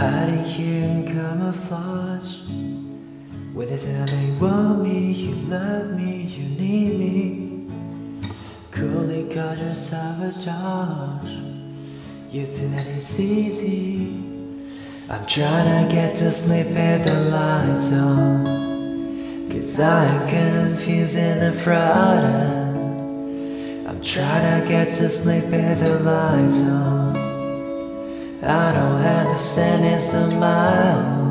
Hiding here in camouflage. Where they say they want me, you love me, you need me. Coolly got your sabotage. You think that it's easy. I'm trying to get to sleep with the lights on. Cause I'm confused and frightened. I'm trying to get to sleep with the lights on I don't have understand it's a mile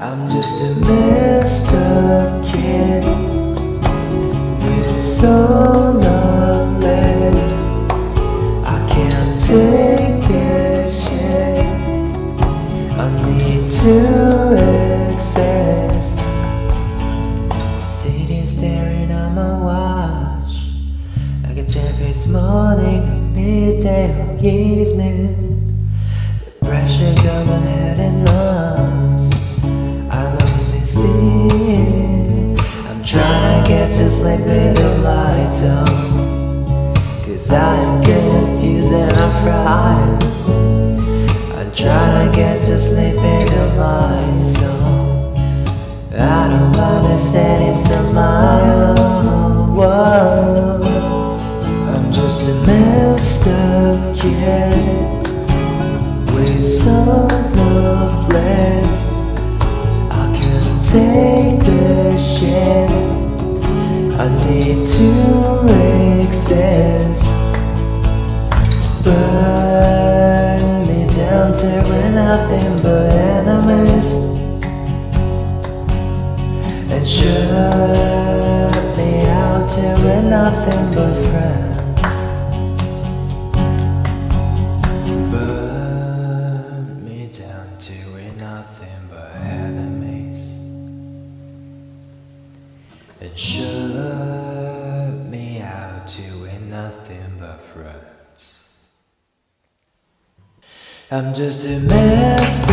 I'm just a messed up kid. With so I check this morning, midday or evening. The pressure got my head and lungs. I lose this scene I'm trying to get to sleep with the lights on. Cause I'm confused With some love left I can't take the shit. I need to excess. Burn me down to we're nothing but enemies. And shut me out till we're nothing but friends And shut me out we're nothing but friends I'm just a messed